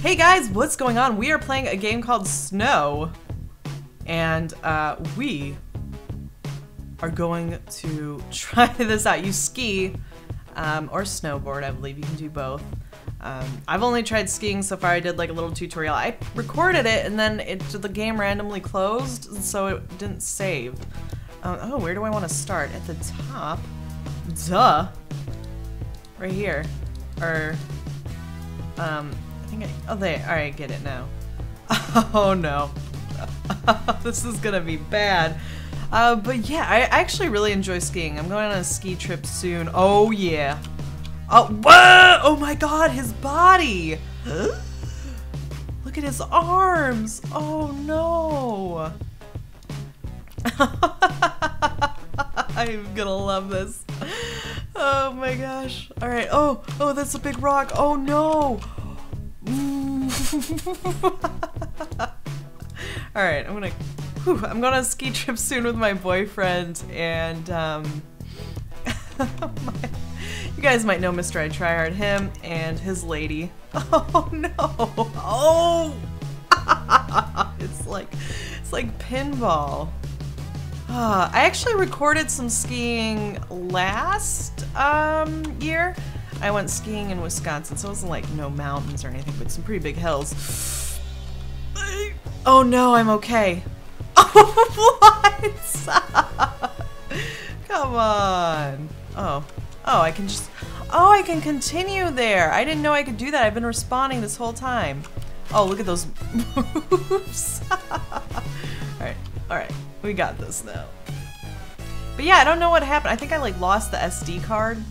Hey guys, what's going on? We are playing a game called Snow, and uh, we are going to try this out. You ski um, or snowboard, I believe you can do both. Um, I've only tried skiing so far. I did like a little tutorial. I recorded it and then it the game randomly closed, so it didn't save. Um, oh, where do I want to start? At the top? Duh. Right here. Or, um, think I, oh, there. Alright, get it now. Oh no. this is gonna be bad. Uh, but yeah, I actually really enjoy skiing. I'm going on a ski trip soon. Oh yeah. Oh, whoa! Oh my god, his body! Look at his arms! Oh no! I'm gonna love this. Oh my gosh. Alright, oh, oh, that's a big rock. Oh no! Alright, I'm gonna, whew, I'm going on a ski trip soon with my boyfriend and, um, you guys might know Mr. I Tryhard, him and his lady. Oh no! Oh! it's like, it's like pinball. Uh, I actually recorded some skiing last um, year. I went skiing in Wisconsin, so it wasn't like no mountains or anything, but some pretty big hills. Oh no, I'm okay. Oh, what? Come on. Oh. Oh, I can just... Oh, I can continue there. I didn't know I could do that. I've been respawning this whole time. Oh, look at those moves. alright, alright. We got this now. But yeah, I don't know what happened. I think I like lost the SD card,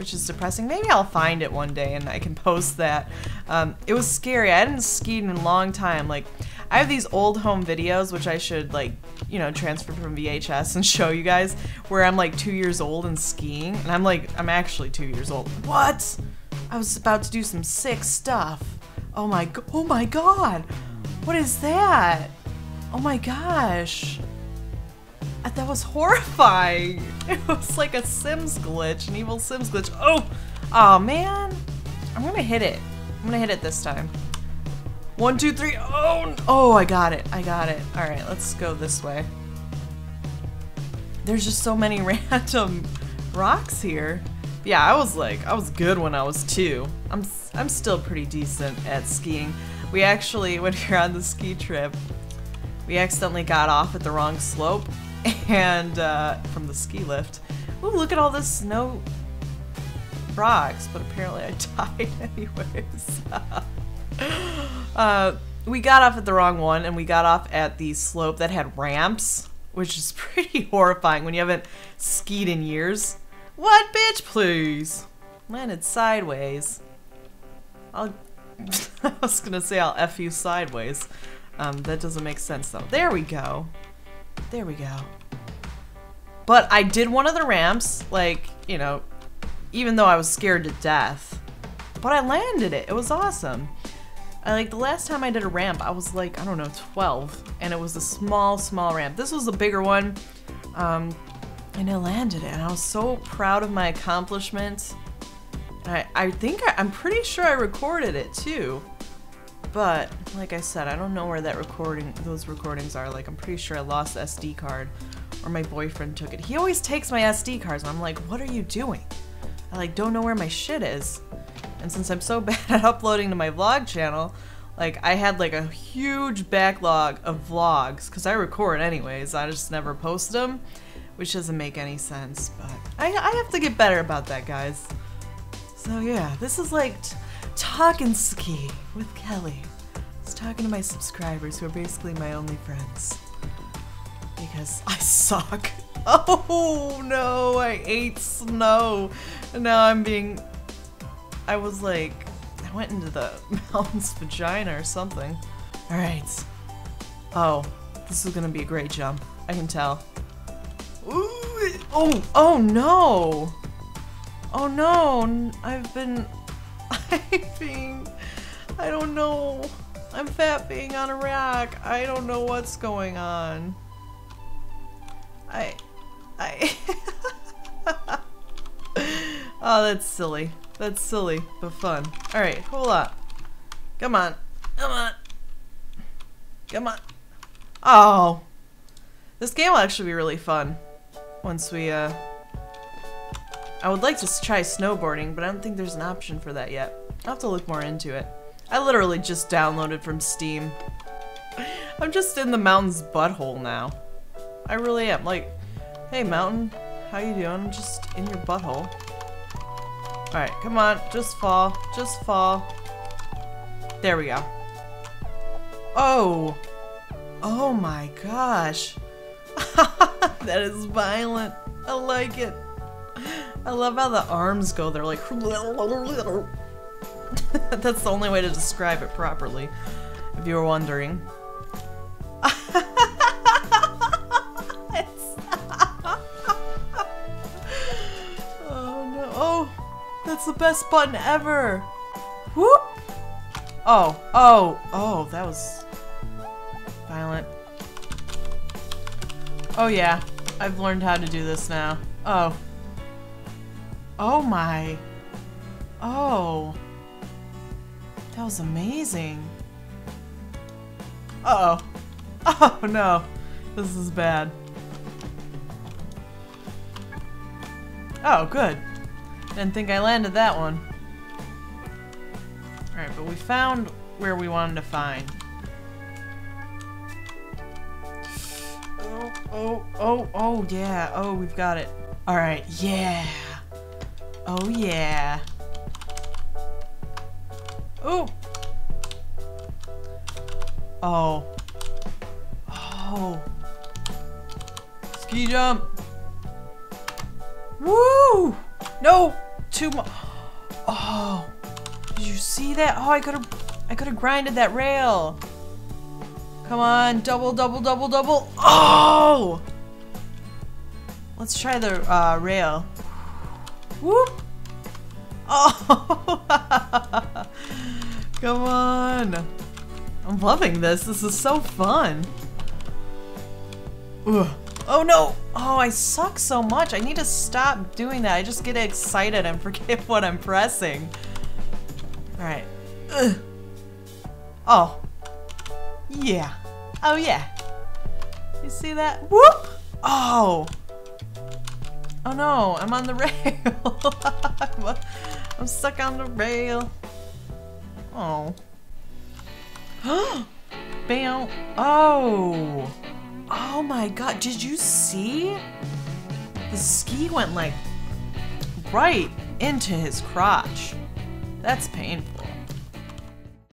which is depressing. Maybe I'll find it one day and I can post that. Um, it was scary. I hadn't skied in a long time. Like, I have these old home videos, which I should like, you know, transfer from VHS and show you guys, where I'm like two years old and skiing, and I'm like, I'm actually two years old. What? I was about to do some sick stuff. Oh my, oh my god! What is that? Oh my gosh. That was horrifying. It was like a Sims glitch, an evil Sims glitch. Oh, oh man. I'm gonna hit it. I'm gonna hit it this time. One, two, three. Oh, oh, I got it. I got it. All right, let's go this way. There's just so many random rocks here. Yeah, I was like, I was good when I was two. I'm, I'm still pretty decent at skiing. We actually, when we were on the ski trip, we accidentally got off at the wrong slope and uh, from the ski lift. Ooh, look at all this snow rocks, but apparently I died anyways. uh, we got off at the wrong one, and we got off at the slope that had ramps, which is pretty horrifying when you haven't skied in years. What, bitch, please? Landed sideways. I'll, I was gonna say I'll F you sideways. Um, that doesn't make sense though. There we go. There we go. But I did one of the ramps, like, you know, even though I was scared to death. But I landed it. It was awesome. I, like, the last time I did a ramp, I was like, I don't know, 12. And it was a small, small ramp. This was a bigger one. Um, and I landed it. And I was so proud of my accomplishment. I, I think, I, I'm pretty sure I recorded it too. But, like I said, I don't know where that recording, those recordings are. Like, I'm pretty sure I lost the SD card or my boyfriend took it. He always takes my SD cards and I'm like, what are you doing? I like don't know where my shit is. And since I'm so bad at uploading to my vlog channel, like I had like a huge backlog of vlogs because I record anyways. I just never post them, which doesn't make any sense. But I, I have to get better about that, guys. So yeah, this is like talking ski with Kelly. I was talking to my subscribers who are basically my only friends because I suck. Oh no, I ate snow. And now I'm being. I was like. I went into the mountain's vagina or something. Alright. Oh, this is gonna be a great jump. I can tell. Ooh, oh, oh no! Oh no, I've been. I've. I don't know. I'm fat being on a rack. I don't know what's going on. I... I... oh, that's silly. That's silly, but fun. Alright, hold up. Come on. Come on. Come on. Oh. This game will actually be really fun once we, uh... I would like to try snowboarding, but I don't think there's an option for that yet. I'll have to look more into it. I literally just downloaded from Steam. I'm just in the mountain's butthole now. I really am. Like, hey mountain, how you doing? I'm just in your butthole. Alright, come on. Just fall. Just fall. There we go. Oh! Oh my gosh. that is violent. I like it. I love how the arms go. They're like... That's the only way to describe it properly, if you were wondering. oh no. Oh! That's the best button ever! Whoop! Oh, oh, oh, that was violent. Oh yeah, I've learned how to do this now. Oh. Oh my. Oh. That was amazing. Uh oh Oh no. This is bad. Oh, good. Didn't think I landed that one. Alright, but we found where we wanted to find. Oh, oh, oh, oh, yeah. Oh, we've got it. Alright, yeah. Oh, yeah. Oh! Oh. Oh. Ski jump. Woo! No! Too much. Oh. Did you see that? Oh, I could have I could have grinded that rail. Come on, double, double, double, double. Oh! Let's try the uh, rail. Whoop! Oh! Come on! I'm loving this. This is so fun. Ugh. Oh no! Oh, I suck so much. I need to stop doing that. I just get excited and forget what I'm pressing. Alright. Oh. Yeah. Oh yeah. You see that? Whoop! Oh! Oh no, I'm on the rail. I'm stuck on the rail. Oh. Bam. Oh. Oh my god, did you see? The ski went like right into his crotch. That's painful.